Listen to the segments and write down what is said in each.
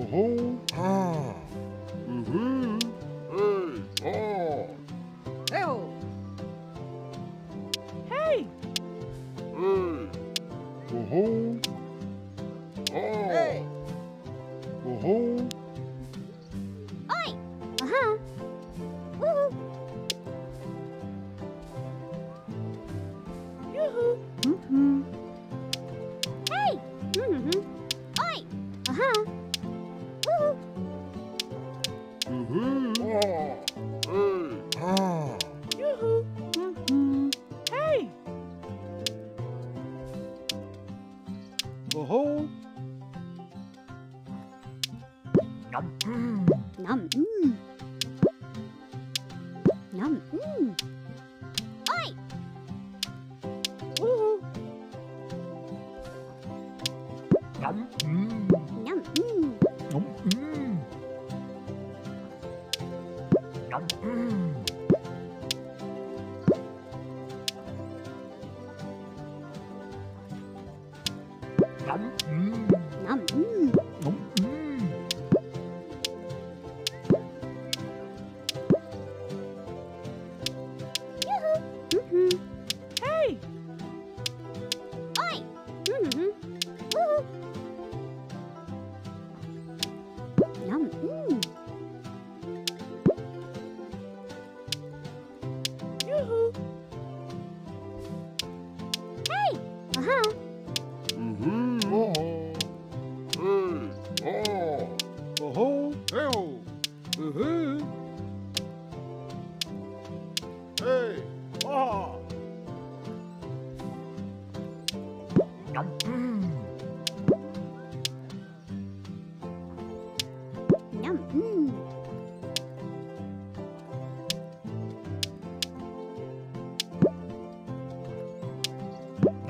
Ho, ho. 嗯。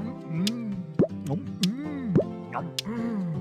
嗯，嗯，嗯，嗯。